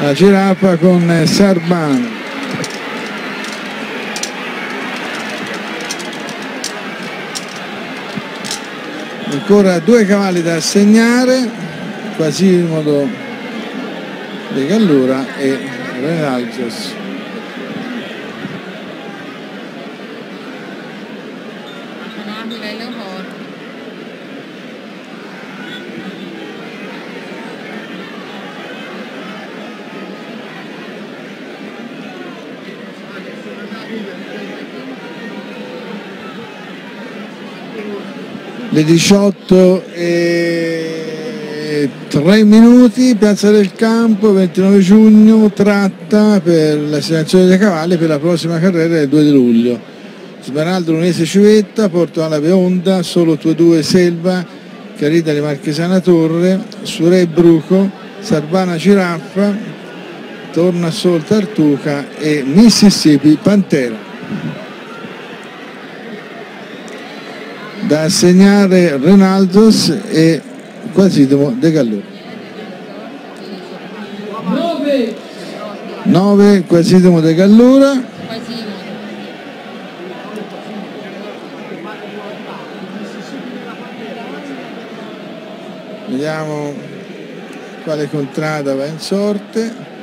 la giraffa con Sarbano. Ancora due cavalli da assegnare, Quasimodo De Gallura e Renalgios. Le 18 e 3 minuti, Piazza del Campo, 29 giugno, tratta per l'assegnazione dei cavalli per la prossima carriera del 2 di luglio. Smeraldo Lunese Civetta, Porto alla Onda, Solo 2 Selva, Carita di Marchesana Torre, Surei Bruco, Sarbana Giraffa, Torna Sol Tartuca e Mississippi Pantera. Da assegnare Renaldos e Quasimodo De Gallura 9 Quasimodo De Gallura. Vediamo quale contrada va in sorte